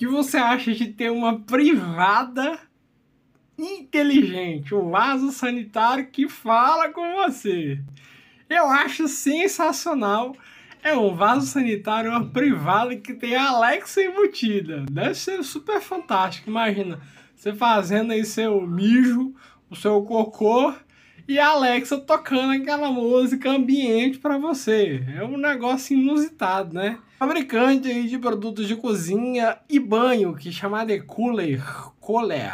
que você acha de ter uma privada inteligente, um vaso sanitário que fala com você? Eu acho sensacional. É um vaso sanitário, uma privada que tem a Alexa embutida. Deve ser super fantástico. Imagina, você fazendo aí seu mijo, o seu cocô e a Alexa tocando aquela música ambiente para você. É um negócio inusitado, né? Fabricante aí de produtos de cozinha e banho, que é chamado de Cooler, Cooler,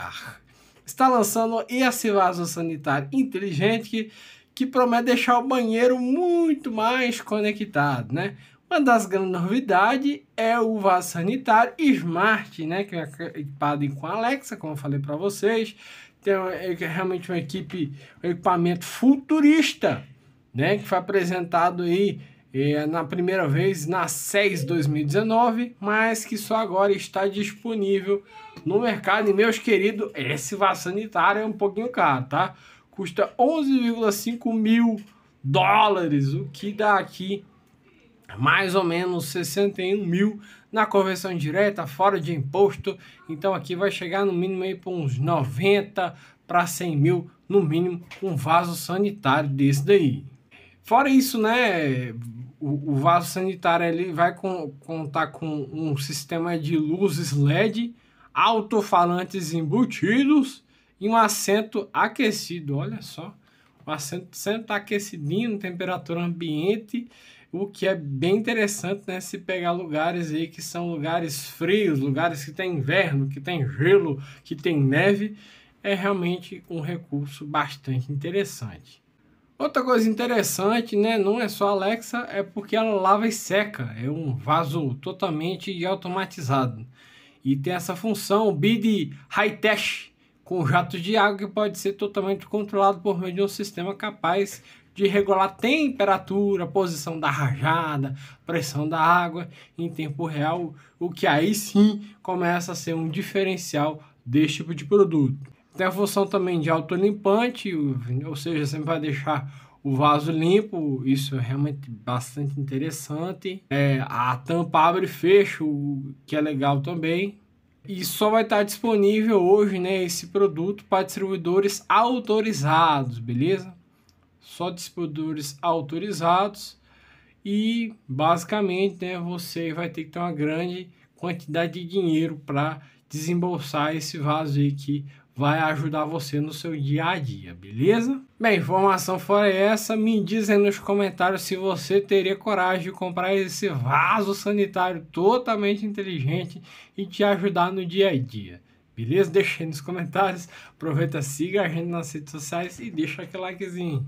está lançando esse vaso sanitário inteligente que, que promete deixar o banheiro muito mais conectado, né? Uma das grandes novidades é o vaso sanitário Smart, né? Que é equipado com Alexa, como eu falei para vocês. Tem é realmente uma equipe, um equipamento futurista, né? Que foi apresentado aí é, na primeira vez na CES 2019, mas que só agora está disponível no mercado. E, meus queridos, esse vaso sanitário é um pouquinho caro, tá? Custa 11,5 mil dólares, o que dá aqui mais ou menos 61 mil na conversão direta, fora de imposto. Então aqui vai chegar no mínimo aí para uns 90 para 100 mil no mínimo um vaso sanitário desse daí. Fora isso, né, o, vaso sanitário ele vai com, contar com um sistema de luzes LED, alto-falantes embutidos e um assento aquecido. Olha só, o assento sempre tá aquecidinho, temperatura ambiente, o que é bem interessante, né? Se pegar lugares aí que são lugares frios, lugares que tem inverno, que tem gelo, que tem neve, é realmente um recurso bastante interessante. Outra coisa interessante, né, não é só Alexa, é porque ela lava e seca. É um vaso totalmente automatizado. E tem essa função BID High-Tech, com jatos de água que pode ser totalmente controlado por meio de um sistema capaz de regular temperatura, posição da rajada, pressão da água em tempo real, o que aí sim começa a ser um diferencial deste tipo de produto. Tem a função também de autolimpante, ou seja, sempre vai deixar o vaso limpo, isso é realmente bastante interessante. É, a tampa abre e fecha, o que é legal também. E só vai estar disponível hoje, né, esse produto para distribuidores autorizados, beleza? Só distribuidores autorizados e basicamente, né, você vai ter que ter uma grande quantidade de dinheiro para desembolsar esse vaso aí que vai ajudar você no seu dia a dia, beleza? Bem, informação fora essa, me dizem nos comentários se você teria coragem de comprar esse vaso sanitário totalmente inteligente e te ajudar no dia a dia. Beleza? Deixa aí nos comentários. Aproveita, siga a gente nas redes sociais e deixa aquele likezinho.